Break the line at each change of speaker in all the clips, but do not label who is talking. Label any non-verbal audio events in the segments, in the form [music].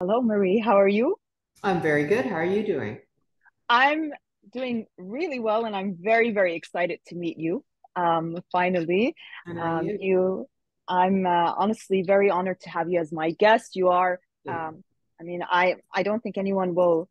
Hello, Marie. How are you?
I'm very good. How are you doing?
I'm doing really well, and I'm very, very excited to meet you. Um, finally, um,
you?
you. I'm uh, honestly very honored to have you as my guest. You are. Um, I mean, I I don't think anyone will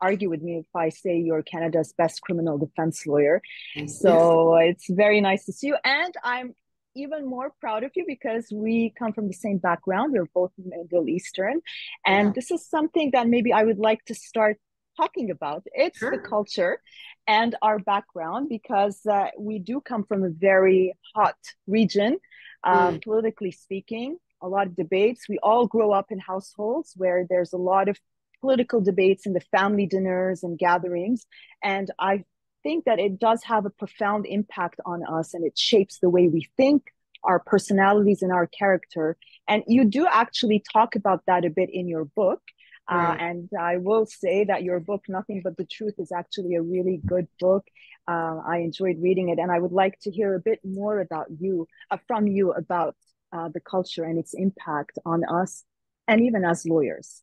argue with me if I say you're Canada's best criminal defense lawyer. So it's very nice to see you, and I'm even more proud of you because we come from the same background. We're both Middle Eastern, and
Yeah,
this is something that maybe I would like to start talking about. It's the culture and our background because uh, we do come from a very hot region, uh,
Mm,
politically speaking. A lot of debates. We all grow up in households where there's a lot of political debates in the family dinners and gatherings. And I think that it does have a profound impact on us and it shapes the way we think, our personalities, and our character. And you do actually talk about that a bit in your book. Uh, and I will say that your book, Nothing But the Truth, is actually a really good book. Uh, I enjoyed reading it, and I would like to hear a bit more about you, uh, from you, about uh, the culture and its impact on us, and even as lawyers.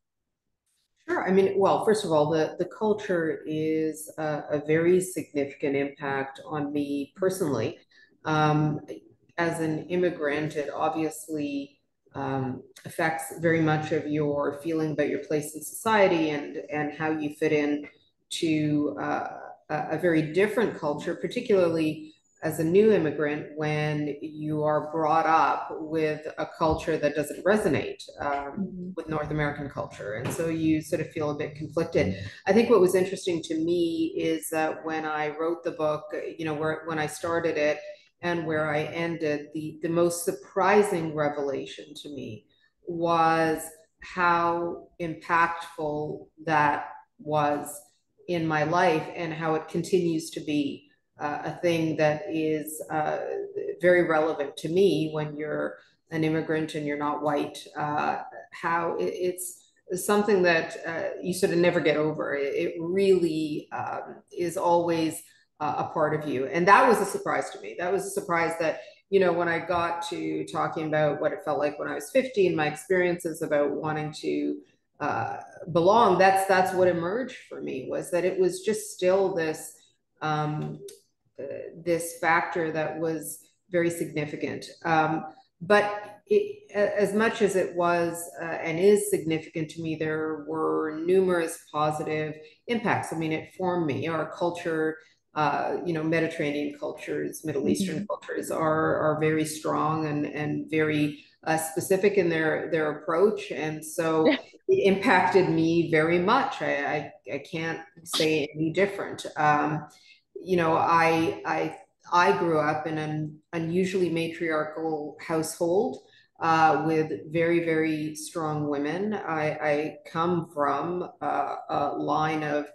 Sure. I mean, well, first of all, the, the culture is a, a very significant impact on me personally. Um, as an immigrant, it obviously um, affects very much of your feeling about your place in society and, and how you fit in to uh, a, a very different culture, particularly as a new immigrant when you are brought up with a culture that doesn't resonate um,
Mhm.
with North American culture. And so you sort of feel a bit conflicted. I think what was interesting to me is that when I wrote the book, you know, where when I started it and where I ended, the, the most surprising revelation to me was how impactful that was in my life and how it continues to be uh, a thing that is uh, very relevant to me when you're an immigrant and you're not white. Uh, how it, it's something that uh, you sort of never get over. It, it really um, is always uh, a part of you, and that was a surprise to me. That was a surprise that you know when I got to talking about what it felt like when I was 15, my experiences about wanting to uh, belong. That's that's what emerged for me was that it was just still this um, this factor that was very significant. Um, but it, as much as it was uh, and is significant to me, there were numerous positive impacts. I mean, it formed me. Our culture, uh, you know, Mediterranean cultures, Middle Eastern
Mhm.
cultures are are very strong and and very uh, specific in their their approach, and so [laughs] it impacted me very much. I I, I can't say any different. Um, you know, I I I grew up in an unusually matriarchal household uh, with very very strong women. I, I come from uh, a line of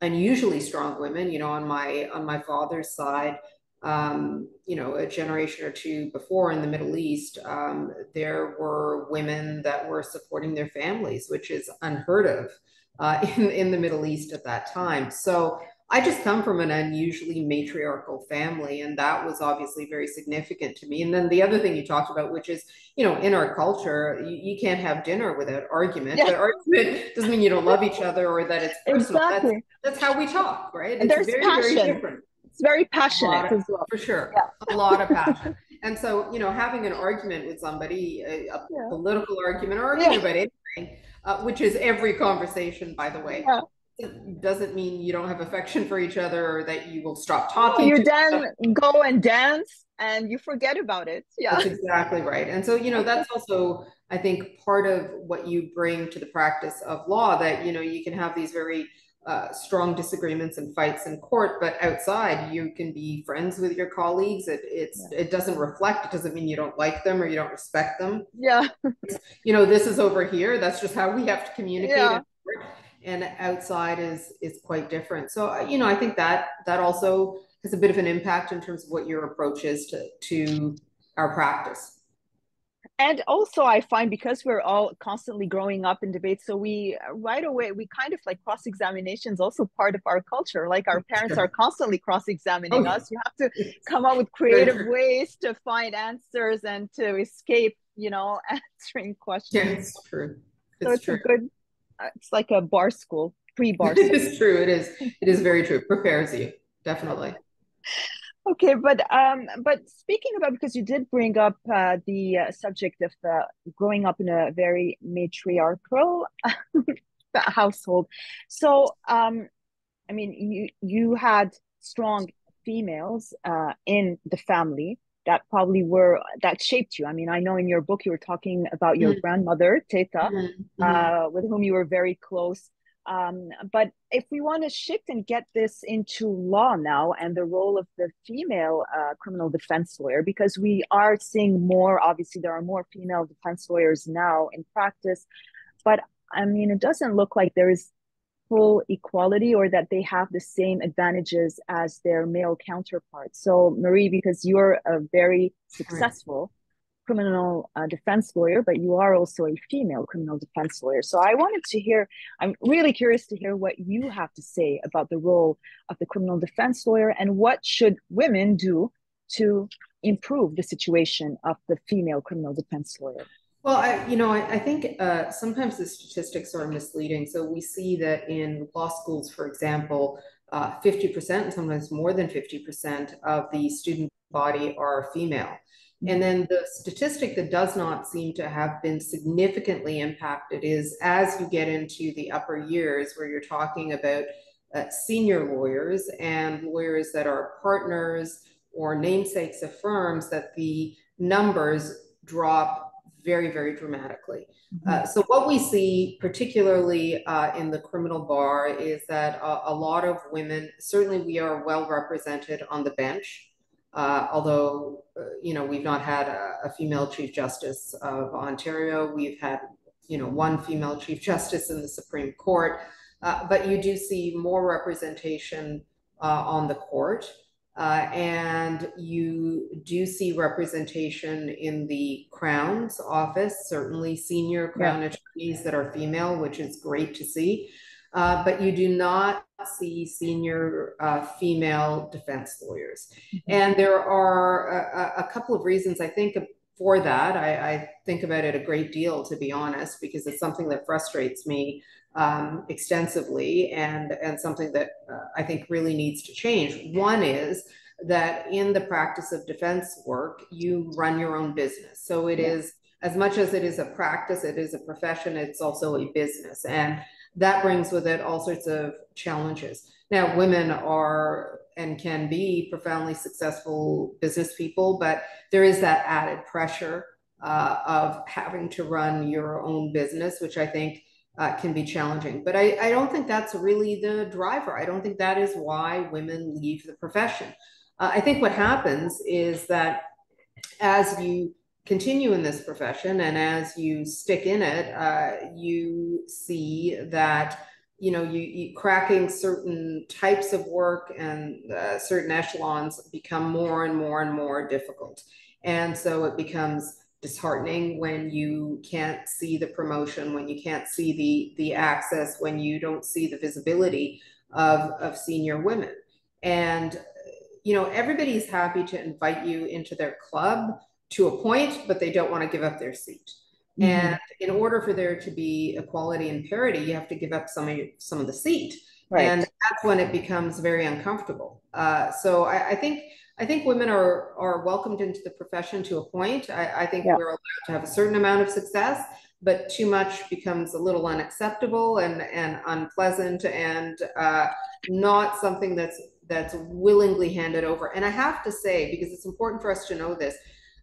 unusually strong women. You know, on my on my father's side, um, you know, a generation or two before in the Middle East, um, there were women that were supporting their families, which is unheard of uh, [laughs] in in the Middle East at that time. So. I just come from an unusually matriarchal family, and that was obviously very significant to me. And then the other thing you talked about, which is, you know, in our culture, you, you can't have dinner without argument,
Yeah,
but argument doesn't mean you don't love each other or that it's personal. That's
exactly.
that's how we talk, right?
And
It's
there's
very, very different.
It's very passionate
of,
as well.
for sure,
Yeah,
a lot of passion. And so, you know, having an argument with somebody, a, a
yeah,
political argument, or
yeah,
about anything, uh, which is every conversation, by the way, doesn't mean you don't have affection for each other or that you will stop talking
you then go and dance and you forget about it. Yeah.
That's exactly right. And so, you know, that's also, I think, part of what you bring to the practice of law that, you know, you can have these very uh, strong disagreements and fights in court, but outside you can be friends with your colleagues. It, it's,
Yeah.
it doesn't reflect, it doesn't mean you don't like them or you don't respect them.
Yeah. [laughs]
You know, this is over here. That's just how we have to communicate
Yeah.
And outside is is quite different. So, uh, you know, I think that that also has a bit of an impact in terms of what your approach is to to our practice.
And also, I find because we're all constantly growing up in debates, so we right away we kind of like cross examination is also part of our culture. Like our parents are constantly cross
Oh,
examining
yeah.
us. You have to [laughs] come up with creative
true.
ways to find answers and to escape, you know, [laughs] answering
Yeah,
questions.
it's true.
So
It's
it's a
true.
good it's like a bar school, pre-bar. School.
it is true. It is. It is very true. Prepares you definitely.
Okay, but um, but speaking about because you did bring up uh, the uh, subject of uh, growing up in a very matriarchal [laughs] household, so um, I mean, you you had strong females uh, in the family that probably were that shaped you. I mean, I know in your book you were talking about your mm-hmm. grandmother Teta, mm-hmm. uh, with whom you were very close. Um, but if we want to shift and get this into law now and the role of the female uh, criminal defense lawyer, because we are seeing more, obviously, there are more female defense lawyers now in practice. But I mean, it doesn't look like there is full equality or that they have the same advantages as their male counterparts. So, Marie, because you're a very successful criminal uh, defense lawyer, but you are also a female criminal defense lawyer. So, I wanted to hear, I'm really curious to hear what you have to say about the role of the criminal defense lawyer and what should women do to improve the situation of the female criminal defense lawyer.
Well, I, you know, I, I think uh, sometimes the statistics are misleading. So we see that in law schools, for example, uh, 50% and sometimes more than 50% of the student body are female. And then the statistic that does not seem to have been significantly impacted is as you get into the upper years where you're talking about uh, senior lawyers and lawyers that are partners or namesakes of firms, that the numbers drop very, very dramatically. Mm-hmm. Uh, so what we see, particularly uh, in the criminal bar, is that a, a, lot of women, certainly we are well represented on the bench, uh, although, uh, you know, we've not had a, a, female Chief Justice of Ontario. We've had, you know, one female Chief Justice in the Supreme Court, uh, but you do see more representation uh, on the court. Uh, and you do see representation in the Crown's office, certainly senior Crown yeah. attorneys that are female, which is great to see. Uh, but you do not see senior uh, female defense lawyers. Mm-hmm. And there are a, a, couple of reasons I think for that. I, I, think about it a great deal, to be honest, because it's something that frustrates me um, extensively and, and something that uh, I think really needs to change. One is that in the practice of defense work, you run your own business. So it yeah. is as much as it is a practice, it is a profession, it's also a business. And that brings with it all sorts of challenges. Now, women are and can be profoundly successful business people, but there is that added pressure uh, of having to run your own business, which I think uh, can be challenging. But I, I don't think that's really the driver. I don't think that is why women leave the profession. Uh, I think what happens is that as you continue in this profession and as you stick in it, uh, you see that you know you, you, cracking certain types of work and uh, certain echelons become more and more and more difficult, and so it becomes disheartening when you can't see the promotion, when you can't see the the access, when you don't see the visibility of of senior women. And you know, everybody's happy to invite you into their club to a point, but they don't want to give up their seat. Mm-hmm. And in order for there to be equality and parity, you have to give up some of your, some of the seat, right. and that's when it becomes very uncomfortable. Uh, so I, I think I think women are are welcomed into the profession to a point. I, I think yeah. we're allowed to have a certain amount of success, but too much becomes a little unacceptable and and unpleasant and uh, not something that's that's willingly handed over. And I have to say, because it's important for us to know this,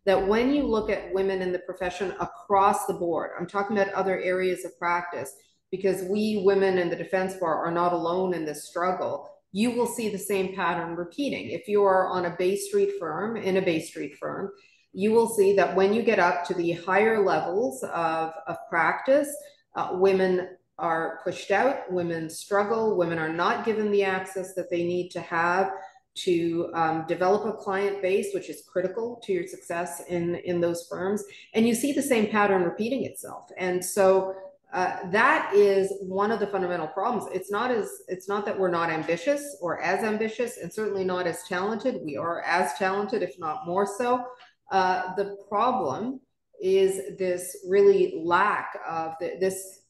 that when you look at women in the profession across the board, I'm talking about other areas of practice, because we women in the defense bar are not alone in this struggle you will see the same pattern repeating. If you are on a Bay Street firm, in a Bay Street firm, you will see that when you get up to the higher levels of, of practice, uh, women are pushed out, women struggle, women are not given the access that they need to have to um, develop a client base, which is critical to your success in, in those firms. And you see the same pattern repeating itself. And so uh, that is one of the fundamental problems. It's not as it's not that we're not ambitious or as ambitious, and certainly not as talented. We are as talented, if not more so. Uh, the problem is this really lack of the, this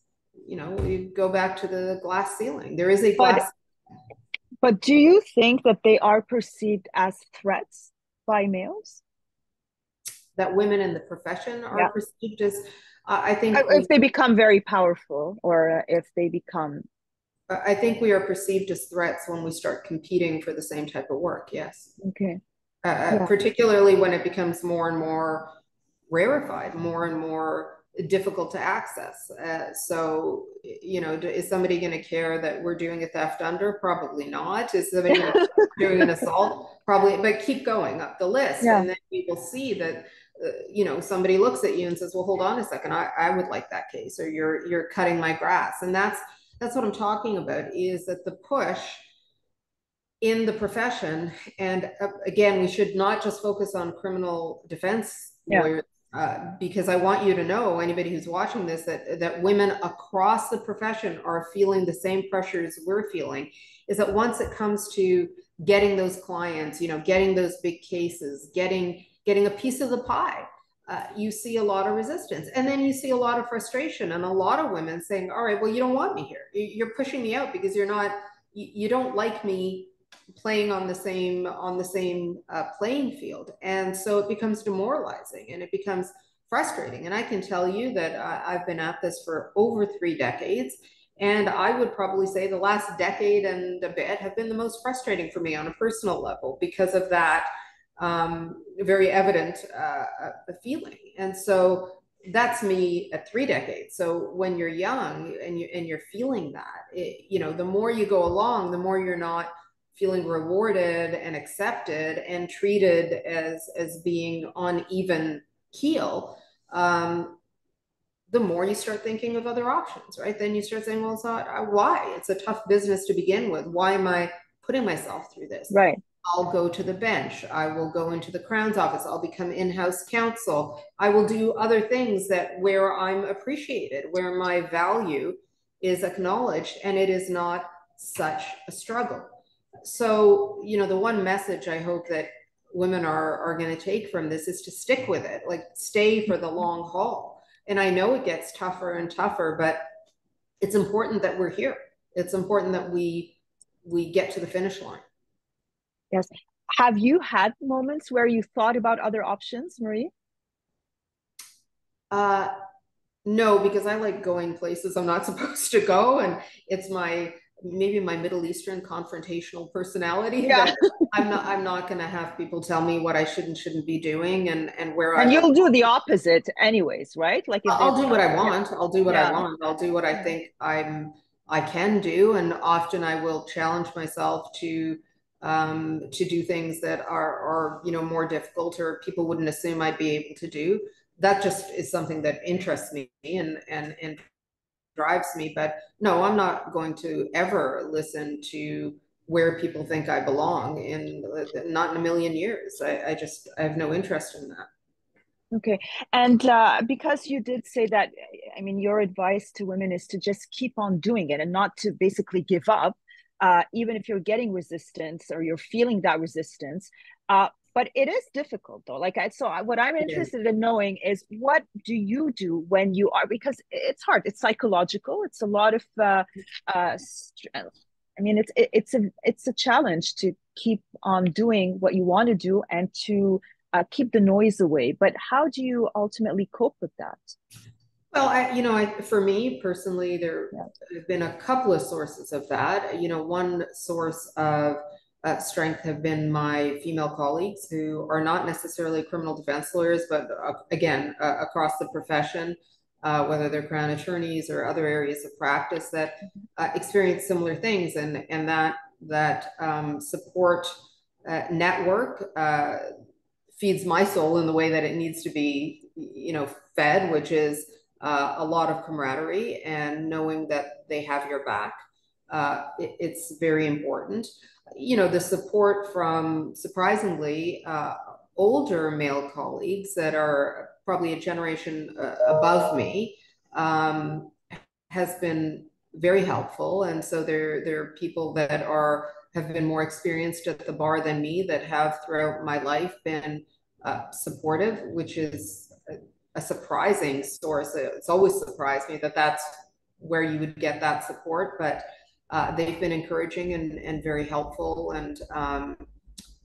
you know, we go back to the glass ceiling. There is a glass.
But, but do you think that they are perceived as threats by males?
That women in the profession are yeah. perceived as, I think.
If we, they become very powerful or if they become.
I think we are perceived as threats when we start competing for the same type of work. Yes.
Okay.
Uh, uh yeah. Particularly when it becomes more and more rarefied, more and more difficult to access. Uh, so, you know, is somebody going to care that we're doing a theft under? Probably not. Is somebody [laughs] doing an assault? Probably, but keep going up the list. Yeah. And then you will see that, uh, you know, somebody looks at you and says, well, hold on a second. I, I would like that case or you're, you're cutting my grass. And that's, that's what I'm talking about is that the push in the profession, and uh, again, we should not just focus on criminal defense yeah. lawyers uh, because I want you to know, anybody who's watching this, that that women across the profession are feeling the same pressures we're feeling. Is that once it comes to getting those clients, you know, getting those big cases, getting getting a piece of the pie, uh, you see a lot of resistance, and then you see a lot of frustration, and a lot of women saying, "All right, well, you don't want me here. You're pushing me out because you're not, you don't like me playing on the same on the same uh, playing field. And so it becomes demoralizing and it becomes frustrating. And i can tell you that uh, i've been at this for over three decades. And i would probably say the last decade and a bit have been the most frustrating for me on a personal level because of that um, very evident uh, uh feeling. And so that's me at three decades. So when you're young and you and you're feeling that it, you know the more you go along the more you're not feeling rewarded and accepted and treated as as being on even keel um, the more you start thinking of other options right? Then you start saying well it's not uh, why? It's a tough business to begin with. Why am i putting myself through this?
Right
I'll go to the bench. I will go into the Crown's office. I'll become in-house counsel. I will do other things that where I'm appreciated, where my value is acknowledged, and it is not such a struggle so you know the one message i hope that women are are going to take from this is to stick with it like stay for the long haul and i know it gets tougher and tougher but it's important that we're here it's important that we we get to the finish line
yes have you had moments where you thought about other options marie
uh no because i like going places i'm not [laughs] supposed to go and it's my maybe my Middle Eastern confrontational personality. Yeah. [laughs] I'm not I'm not gonna have people tell me what I should and shouldn't be doing and and where I
and I you'll do the opposite anyways, right?
Like I'll do what I want. I'll do what yeah. I want. I'll do what I think I'm I can do. And often I will challenge myself to um, to do things that are are you know more difficult or people wouldn't assume I'd be able to do. That just is something that interests me and and and drives me. But no, I'm not going to ever listen to where people think I belong in not in a million years. I, I just I have no interest in that.
Okay, and uh, because you did say that, I mean, your advice to women is to just keep on doing it and not to basically give up, uh, even if you're getting resistance or you're feeling that resistance. Uh, but it is difficult though. Like i so what i'm interested in knowing is what do you do when you are because it's hard. It's psychological. It's a lot of uh, uh i mean it's it's a it's a challenge to keep on doing what you want to do and to uh, keep the noise away. But how do you ultimately cope with that
well, I, you know, I, for me personally, there yeah. have been a couple of sources of that. You know, one source of uh, strength have been my female colleagues who are not necessarily criminal defense lawyers, but uh, again, uh, across the profession, uh, whether they're crown attorneys or other areas of practice that uh, experience similar things, and and that that um, support uh, network feeds my soul in the way that it needs to be, you know, fed, which is a lot of camaraderie and knowing that they have your back. It, it's very important you know, the support from surprisingly uh, older male colleagues that are probably a generation uh, above me um, has been very helpful. And so there, there are people that are have been more experienced at the bar than me that have throughout my life been uh, supportive, which is a, surprising source. It's always surprised me that that's where you would get that support, but uh, they've been encouraging and, and very helpful and um,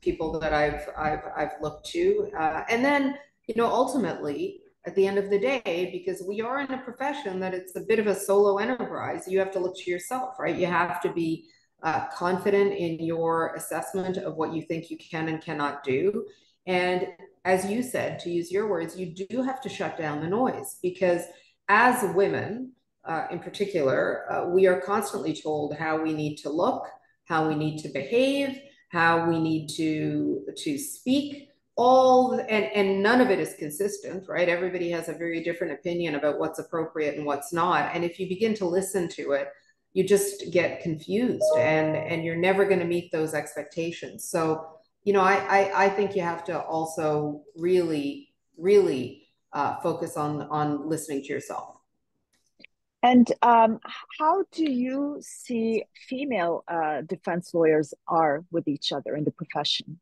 people that I've I've I've looked to. Uh, and then you know ultimately at the end of the day, because we are in a profession that it's a bit of a solo enterprise, you have to look to yourself, right? You have to be uh, confident in your assessment of what you think you can and cannot do. And as you said, to use your words, you do have to shut down the noise because as women, uh, in particular, uh, we are constantly told how we need to look, how we need to behave, how we need to to speak. All and and none of it is consistent, right? Everybody has a very different opinion about what's appropriate and what's not. And if you begin to listen to it, you just get confused, and and you're never going to meet those expectations. So you know, I, I, I think you have to also really, really uh, focus on on listening to yourself.
And um, how do you see female uh, defense lawyers are with each other in the profession?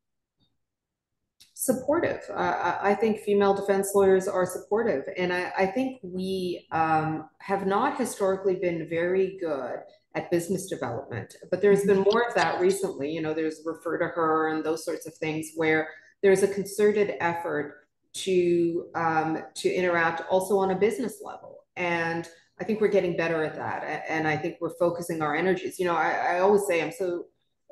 Supportive. Uh, I think female defense lawyers are supportive, and I, I think we um, have not historically been very good at business development. But there's been more of that recently. You know, there's refer to her and those sorts of things where there's a concerted effort to um, to interact also on a business level. And I think we're getting better at that. And I think we're focusing our energies. You know, I, I always say I'm so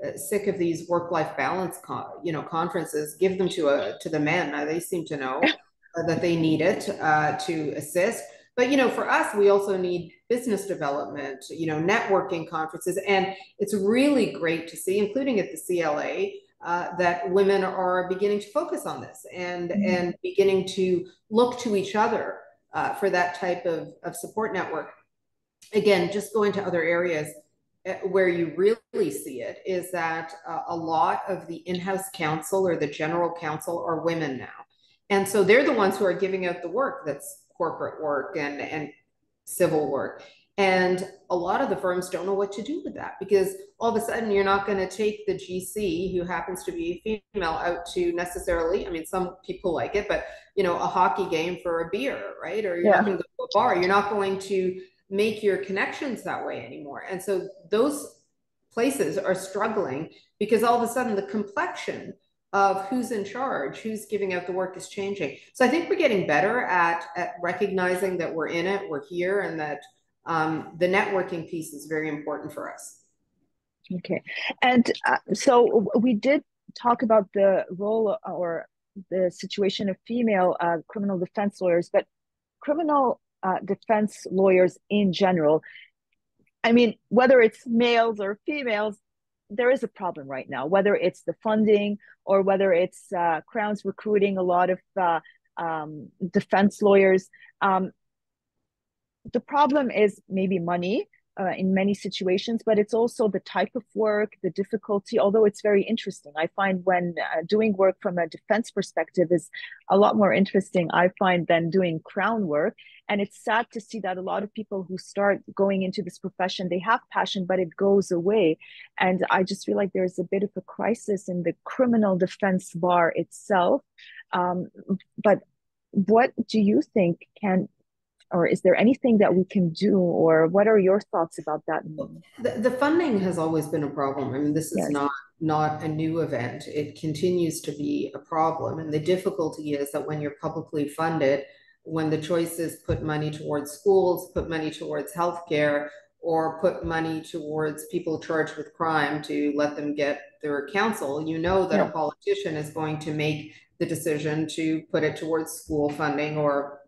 uh, sick of these work-life balance, con- you know, conferences. Give them to a to the men. Uh, they seem to know [laughs] that they need it uh, to assist. But you know, for us, we also need business development, you know, networking conferences, and it's really great to see, including at the CLA, uh, that women are beginning to focus on this and mm-hmm. and beginning to look to each other uh, for that type of, of support network. Again, just going to other areas uh, where you really see it is that uh, a lot of the in-house counsel or the general counsel are women now. And so they're the ones who are giving out the work that's corporate work and, and civil work. And a lot of the firms don't know what to do with that because all of a sudden you're not going to take the GC who happens to be female out to necessarily, I mean, some people like it, but you know, a hockey game for a beer, right? Or you're yeah. not going to go to a bar. You're not going to make your connections that way anymore. And so those places are struggling because all of a sudden the complexion of who's in charge, who's giving out the work is changing. So I think we're getting better at, at recognizing that we're in it, we're here, and that um, the networking piece is very important for us.
Okay. And uh, so we did talk about the role or the situation of female uh, criminal defense lawyers, but criminal uh, defense lawyers in general, I mean, whether it's males or females, there is a problem right now, whether it's the funding or whether it's uh, Crown's recruiting a lot of uh, um, defense lawyers. Um, the problem is maybe money uh, in many situations, but it's also the type of work, the difficulty, although it's very interesting. I find when uh, doing work from a defense perspective is a lot more interesting, I find, than doing crown work. And it's sad to see that a lot of people who start going into this profession, they have passion, but it goes away. And I just feel like there's a bit of a crisis in the criminal defense bar itself. Um, but what do you think can or is there anything that we can do or what are your thoughts about that
the, the funding has always been a problem i mean this is yes. not not a new event it continues to be a problem and the difficulty is that when you're publicly funded when the choice is put money towards schools put money towards healthcare or put money towards people charged with crime to let them get their counsel you know that yeah. a politician is going to make the decision to put it towards school funding or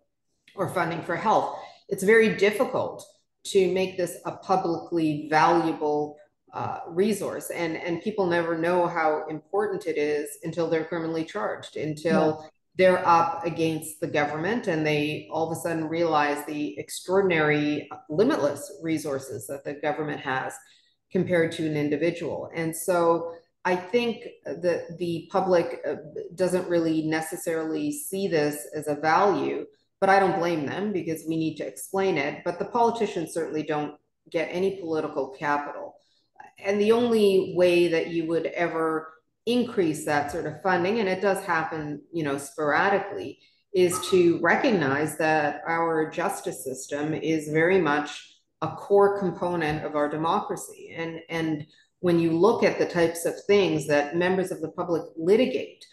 or funding for health. It's very difficult to make this a publicly valuable uh, resource, and and people never know how important it is until they're criminally charged, until yeah. they're up against the government, and they all of a sudden realize the extraordinary, limitless resources that the government has compared to an individual, and so. I think that the public uh, doesn't really necessarily see this as a value but I don't blame them because we need to explain it. But the politicians certainly don't get any political capital. And the only way that you would ever increase that sort of funding, and it does happen, you know, sporadically, is to recognize that our justice system is very much a core component of our democracy. And, and when you look at the types of things that members of the public litigate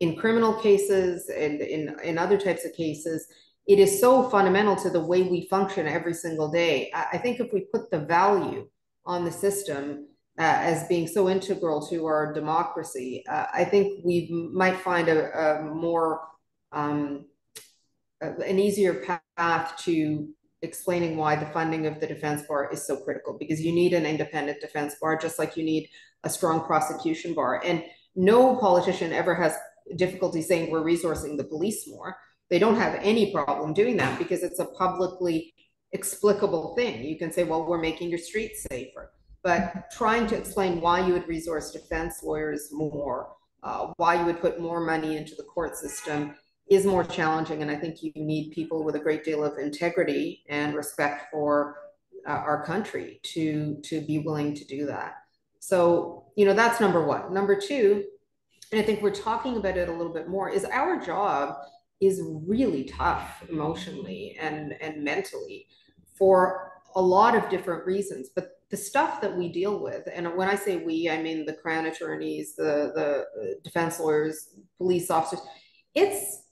in criminal cases and in, in other types of cases, it is so fundamental to the way we function every single day. I, I think if we put the value on the system uh, as being so integral to our democracy, uh, I think we might find a, a more um, an easier path to explaining why the funding of the defense bar is so critical because you need an independent defense bar just like you need a strong prosecution bar and no politician ever has difficulty saying we're resourcing the police more they don't have any problem doing that because it's a publicly explicable thing you can say well we're making your streets safer but trying to explain why you would resource defense lawyers more uh, why you would put more money into the court system is more challenging. And I think you need people with a great deal of integrity and respect for uh, our country to, to be willing to do that. So, you know, that's number one. Number two, and I think we're talking about it a little bit more, is our job is really tough emotionally and, and mentally for a lot of different reasons. But the stuff that we deal with, and when I say we, I mean the crown attorneys, the, the defense lawyers, police officers, it's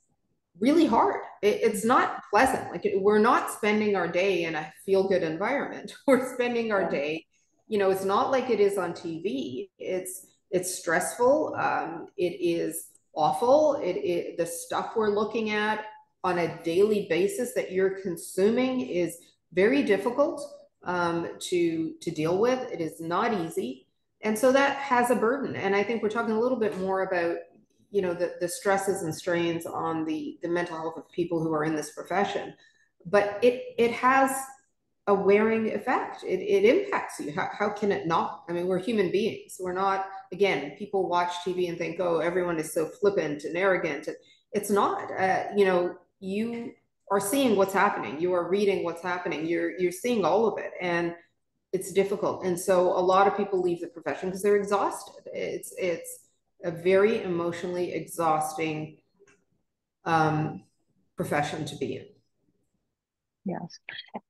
really hard. It, it's not pleasant. Like we're not spending our day in a feel good environment. [laughs] We're spending our day, you know, it's not like it is on TV. It's it's stressful. Um, it is awful. It, it the stuff we're looking at on a daily basis that you're consuming is very difficult um, to to deal with. It is not easy. And so that has a burden. And I think we're talking a little bit more about you know the, the stresses and strains on the the mental health of people who are in this profession but it it has a wearing effect it, it impacts you how, how can it not i mean we're human beings we're not again people watch tv and think oh everyone is so flippant and arrogant. It's not uh, you know you are seeing what's happening. You are reading what's happening. You're you're seeing all of it and it's difficult. And so a lot of people leave the profession because they're exhausted. It's it's a very emotionally exhausting um, profession to be in.
Yes.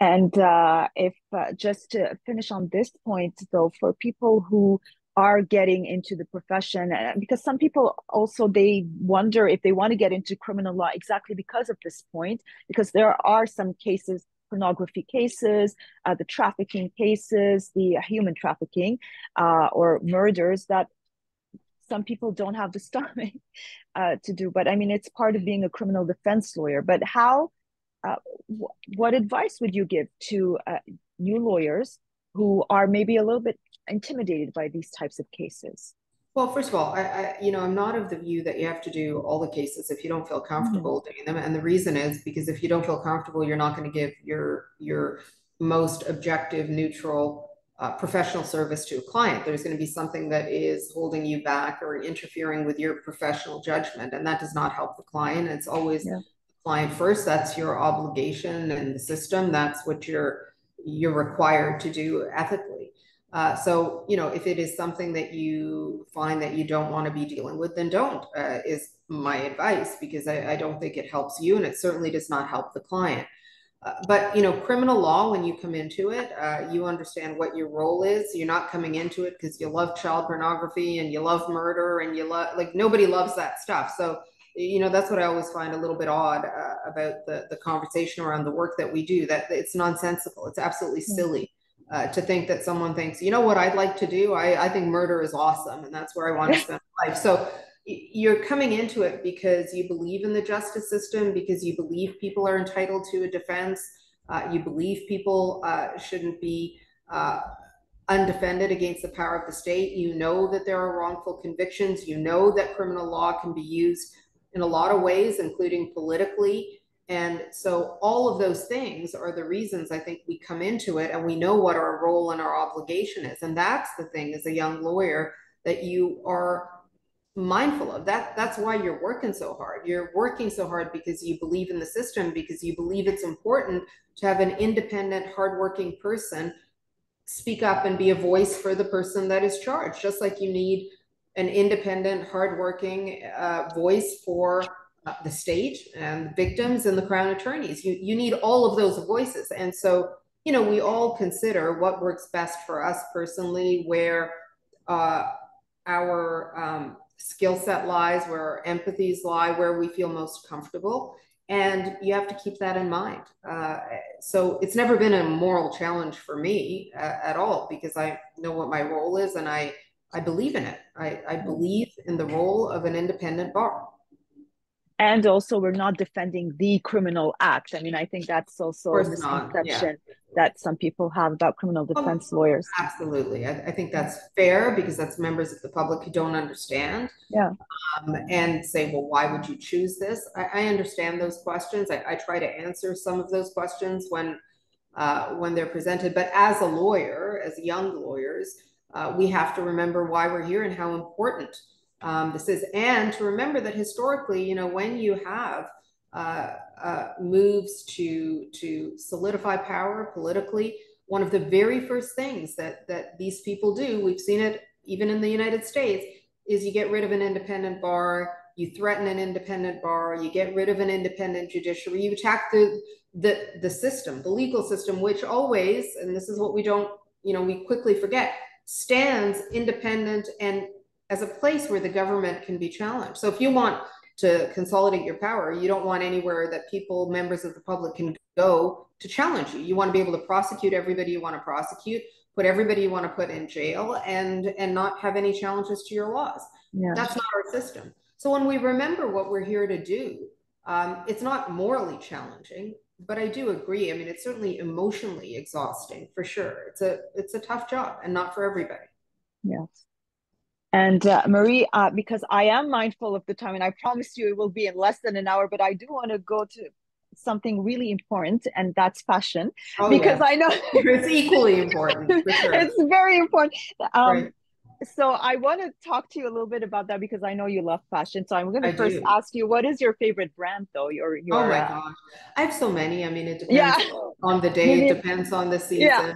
And uh, if uh, just to finish on this point, though, for people who are getting into the profession, uh, because some people also they wonder if they want to get into criminal law exactly because of this point, because there are some cases pornography cases, uh, the trafficking cases, the human trafficking uh, or murders that some people don't have the [laughs] stomach uh, to do. But I mean, it's part of being a criminal defense lawyer. But how? Uh, what advice would you give to uh, new lawyers who are maybe a little bit intimidated by these types of cases?
Well, first of all, I, I, you know, I'm not of the view that you have to do all the cases if you don't feel comfortable mm-hmm. doing them. And the reason is because if you don't feel comfortable, you're not going to give your your most objective, neutral uh, professional service to a client. There's going to be something that is holding you back or interfering with your professional judgment, and that does not help the client. It's always yeah. client first. That's your obligation in the system. That's what you're you're required to do ethically. Uh, so you know, if it is something that you find that you don't want to be dealing with, then don't. Uh, is my advice because I, I don't think it helps you, and it certainly does not help the client. Uh, but you know, criminal law, when you come into it, uh, you understand what your role is. You're not coming into it because you love child pornography and you love murder and you love like nobody loves that stuff. So you know that's what I always find a little bit odd uh, about the the conversation around the work that we do. That it's nonsensical. It's absolutely silly. Uh, to think that someone thinks, you know what I'd like to do? I, I think murder is awesome and that's where I want to spend my life. So you're coming into it because you believe in the justice system, because you believe people are entitled to a defense, uh, you believe people uh, shouldn't be uh, undefended against the power of the state. You know that there are wrongful convictions. You know that criminal law can be used in a lot of ways, including politically. And so, all of those things are the reasons I think we come into it and we know what our role and our obligation is. And that's the thing as a young lawyer that you are mindful of. That that's why you're working so hard. You're working so hard because you believe in the system because you believe it's important to have an independent hardworking person speak up and be a voice for the person that is charged. Just like you need an independent hardworking uh, voice for uh, the state and the victims and the crown attorneys you, you need all of those voices and so you know, we all consider what works best for us personally, where uh, our um, skill set lies, where our empathies lie, where we feel most comfortable. And you have to keep that in mind. Uh, so it's never been a moral challenge for me uh, at all because I know what my role is and I, I believe in it. I, I believe in the role of an independent bar
and also we're not defending the criminal act. I mean i think that's also a misconception yeah. that some people have about criminal oh, defense lawyers.
absolutely. I, I, think that's fair because that's members of the public who don't understand
yeah.
um, and say well why would you choose this? I, I understand those questions. I, I, try to answer some of those questions when uh, when they're presented. But as a lawyer as young lawyers uh, we have to remember why we're here and how important um, this is, and to remember that historically, you know, when you have uh, uh, moves to to solidify power politically, one of the very first things that that these people do, we've seen it even in the United States, is you get rid of an independent bar, you threaten an independent bar, you get rid of an independent judiciary, you attack the the the system, the legal system, which always, and this is what we don't, you know, we quickly forget, stands independent and as a place where the government can be challenged. So if you want to consolidate your power, you don't want anywhere that people, members of the public, can go to challenge you. You want to be able to prosecute everybody you want to prosecute, put everybody you want to put in jail, and and not have any challenges to your laws. Yeah. That's not our system. So when we remember what we're here to do, um, it's not morally challenging, but I do agree. I mean, it's certainly emotionally exhausting for sure. It's a it's a tough job, and not for everybody.
Yes. And uh, Marie, uh, because I am mindful of the time, and I promise you it will be in less than an hour, but I do want to go to something really important, and that's fashion, oh, because I know [laughs]
it's equally important. [laughs] Sure.
it's very important. Um, right. So I want to talk to you a little bit about that because I know you love fashion. So I'm going to first do. ask you, what is your favorite brand, though? Your, your
oh my uh, gosh, I have so many. I mean, it depends yeah. on the day. [laughs] It depends on the season. Yeah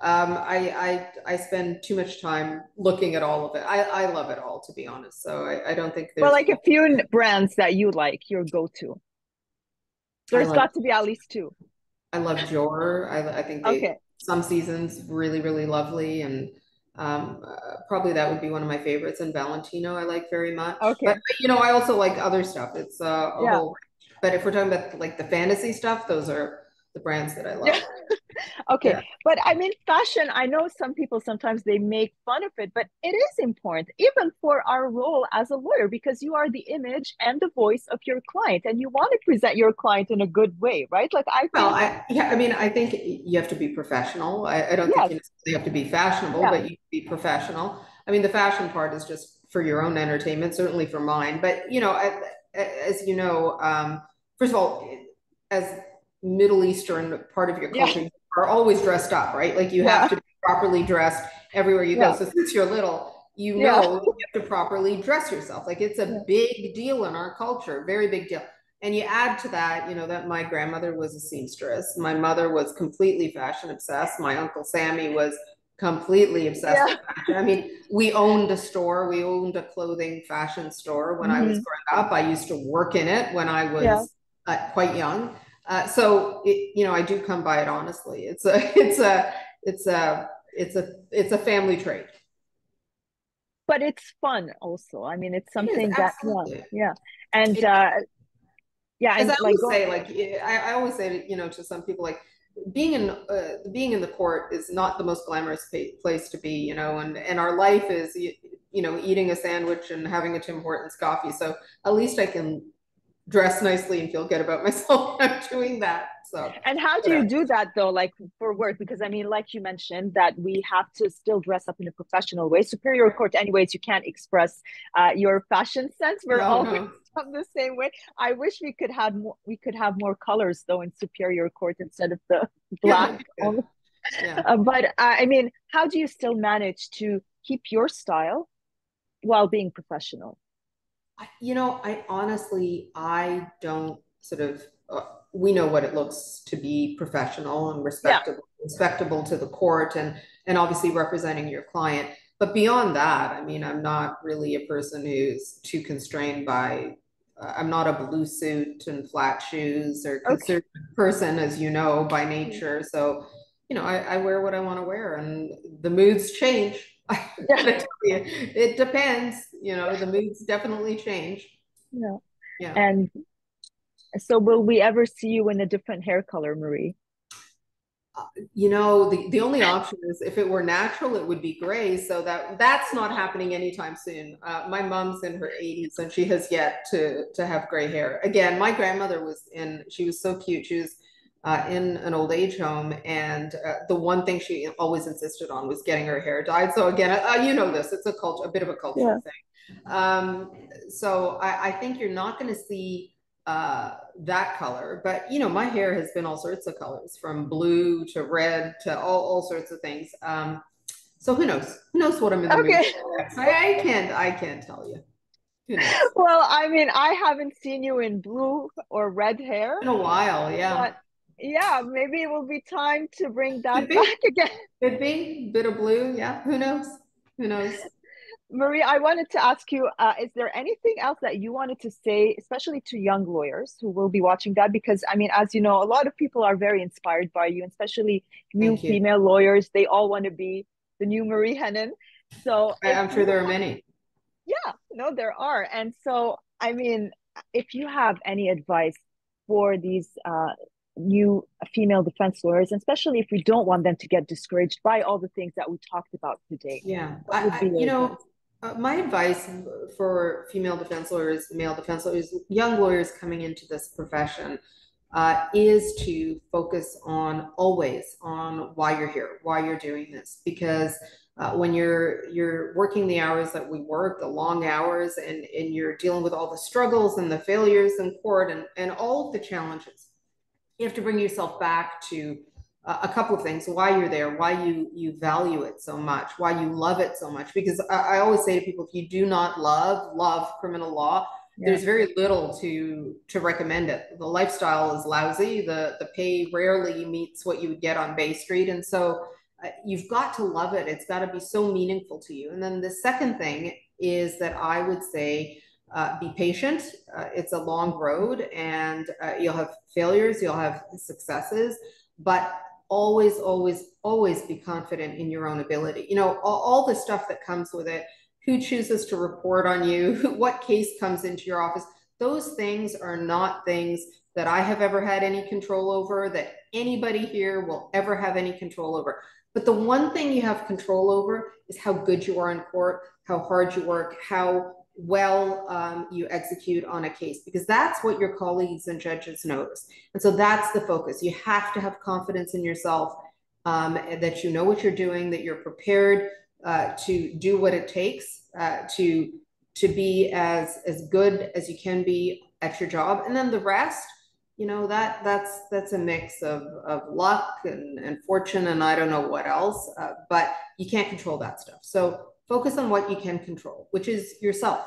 um, I, I I spend too much time looking at all of it. I, I love it all, to be honest. So I, I don't think
there's. Well, like a few brands that you like, your go-to. There's got to be at least two.
I love Dior. I, I think they, okay. some seasons really really lovely, and um, uh, probably that would be one of my favorites. And Valentino, I like very much.
Okay.
But you know, I also like other stuff. It's uh, a yeah. whole. But if we're talking about like the fantasy stuff, those are the brands that I love. [laughs]
okay yeah. but i mean fashion i know some people sometimes they make fun of it but it is important even for our role as a lawyer because you are the image and the voice of your client and you want to present your client in a good way right like i
well I, yeah i mean i think you have to be professional i, I don't yes. think you have to be fashionable yeah. but you be professional i mean the fashion part is just for your own entertainment certainly for mine but you know I, as you know um, first of all as Middle Eastern part of your culture, yeah. are always dressed up, right? Like you yeah. have to be properly dressed everywhere you yeah. go. So since you're little, you know you have to properly dress yourself. Like it's a big deal in our culture, very big deal. And you add to that, you know, that my grandmother was a seamstress. My mother was completely fashion obsessed. My uncle Sammy was completely obsessed with fashion. I mean, we owned a store, we owned a clothing fashion store when mm-hmm. I was mm-hmm. growing up. I used to work in it when I was uh, quite young. Uh, so it, you know, I do come by it honestly. It's a, [laughs] it's a, it's a, it's a, it's a family trait.
But it's fun also. I mean, it's something it that yeah, yeah, and uh, yeah,
and I like, always say, like I, I always say, you know, to some people, like being in uh, being in the court is not the most glamorous place to be, you know, and and our life is you know eating a sandwich and having a Tim Hortons coffee. So at least I can dress nicely and feel good about myself [laughs] I'm doing that. So
and how do you do that though, like for work? Because I mean, like you mentioned, that we have to still dress up in a professional way. Superior court, anyways, you can't express uh, your fashion sense. We're no, always no. [laughs] the same way. I wish we could have more. We could have more colors though in superior court instead of the [laughs] black. Yeah, yeah. Uh, but uh, I mean, how do you still manage to keep your style while being professional?
You know, I honestly, I don't sort of. Uh, we know what it looks to be professional and respectable, yeah. respectable to the court, and and obviously representing your client. But beyond that, I mean, I'm not really a person who's too constrained by. Uh, I'm not a blue suit and flat shoes or conservative okay. person, as you know, by nature. So you know, I, I wear what I want to wear and the moods change. I [laughs] gotta tell you, it depends. You know, the moods definitely change.
Yeah. Yeah. And so will we ever see you in a different hair color, Marie?
you know the, the only option is if it were natural it would be gray so that that's not happening anytime soon uh, my mom's in her 80s and she has yet to to have gray hair again my grandmother was in she was so cute she was uh, in an old age home and uh, the one thing she always insisted on was getting her hair dyed so again uh, you know this it's a culture a bit of a cultural yeah. thing um, so I, I think you're not going to see uh, that color. But you know, my hair has been all sorts of colors, from blue to red to all, all sorts of things. Um, so who knows? Who knows what I'm in the okay. mood for? I, I can't. I can't tell you.
Well, I mean, I haven't seen you in blue or red hair
in a while. Yeah.
Yeah, maybe it will be time to bring that back [laughs] again.
Could be bit of blue. Yeah. Who knows? Who knows?
Marie, I wanted to ask you, uh, is there anything else that you wanted to say, especially to young lawyers who will be watching that? Because, I mean, as you know, a lot of people are very inspired by you, especially new female lawyers. They all want to be the new Marie Henein. So
I'm sure there are many.
Yeah, no, there are. And so, I mean, if you have any advice for these uh, new female defense lawyers, especially if we don't want them to get discouraged by all the things that we talked about today.
Yeah, I, I, you know, uh, my advice for female defense lawyers, male defense lawyers, young lawyers coming into this profession uh, is to focus on always on why you're here, why you're doing this, because uh, when you're you're working the hours that we work, the long hours, and and you're dealing with all the struggles and the failures in court and and all of the challenges, you have to bring yourself back to a couple of things. Why you're there why you you value it so much why you love it so much. Because I, I always say to people if you do not love love criminal law yeah. there's very little to to recommend it. The lifestyle is lousy. The the pay rarely meets what you would get on bay street. And so uh, you've got to love it. It's got to be so meaningful to you. And then the second thing is that i would say uh, be patient. Uh, it's a long road and uh, you'll have failures, you'll have successes, but always, always, always be confident in your own ability. You know, all, all the stuff that comes with it, who chooses to report on you, [laughs] what case comes into your office, those things are not things that I have ever had any control over, that anybody here will ever have any control over. But the one thing you have control over is how good you are in court, how hard you work, how well um, you execute on a case because that's what your colleagues and judges notice. And so that's the focus. You have to have confidence in yourself um, that you know what you're doing, that you're prepared uh, to do what it takes uh, to to be as as good as you can be at your job. And then the rest, you know, that that's that's a mix of of luck and, and fortune and I don't know what else, uh, but you can't control that stuff. So focus on what you can control, which is yourself.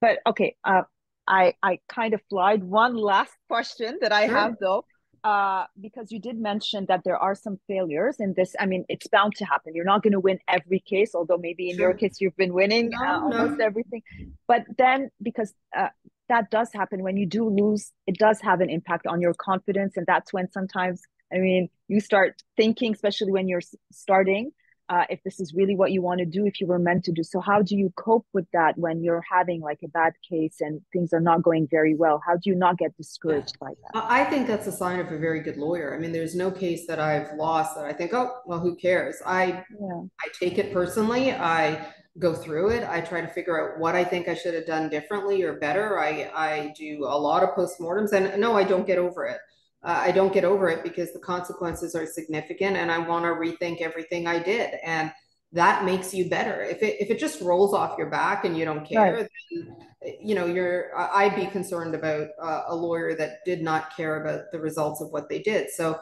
But okay, uh, I I kind of lied. One last question that I sure. have though, uh, because you did mention that there are some failures in this. I mean, it's bound to happen. You're not going to win every case, although maybe in sure. your case you've been winning no, uh, almost no. everything. But then, because uh, that does happen when you do lose, it does have an impact on your confidence, and that's when sometimes I mean you start thinking, especially when you're starting uh, if this is really what you want to do, if you were meant to do. So, how do you cope with that when you're having like a bad case and things are not going very well? How do you not get discouraged by that?
I think that's a sign of a very good lawyer. I mean, there's no case that I've lost that I think, oh, well, who cares? I yeah. I take it personally. I go through it. I try to figure out what I think I should have done differently or better. I I do a lot of postmortems, and no, I don't get over it uh, I don't get over it because the consequences are significant and I want to rethink everything I did. And that makes you better. If it, if it just rolls off your back and you don't care, right. then, you know, you're, I'd be concerned about uh, a lawyer that did not care about the results of what they did. So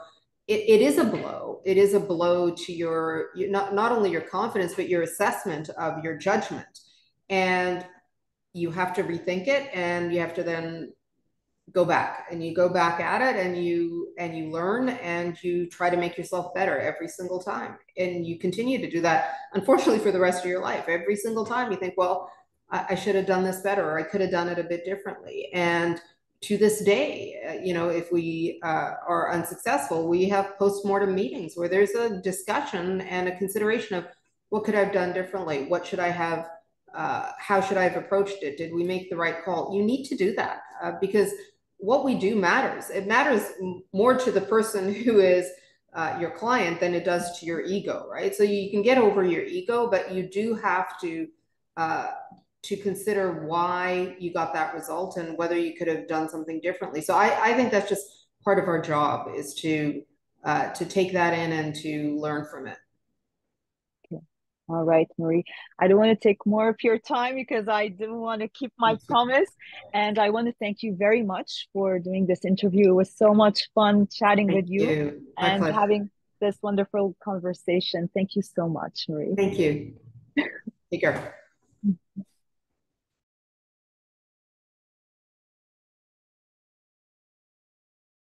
it, it is a blow. It is a blow to your, not, not only your confidence, but your assessment of your judgment. And you have to rethink it and you have to then go back and you go back at it and you and you learn and you try to make yourself better every single time and you continue to do that unfortunately for the rest of your life every single time you think well i, I should have done this better or i could have done it a bit differently and to this day, uh, you know, if we uh, are unsuccessful, we have post-mortem meetings where there's a discussion and a consideration of what could I have done differently? What should I have, uh, how should I have approached it? Did we make the right call? You need to do that uh, because what we do matters. It matters more to the person who is uh, your client than it does to your ego, right? So you can get over your ego, but you do have to uh, to consider why you got that result and whether you could have done something differently. So I, I think that's just part of our job is to uh, to take that in and to learn from it.
All right, Marie. I don't want to take more of your time because I do want to keep my promise. And I want to thank you very much for doing this interview. It was so much fun chatting
thank
with you,
you.
and pleasure. having this wonderful conversation. Thank you so much, Marie.
Thank you. [laughs] Take care.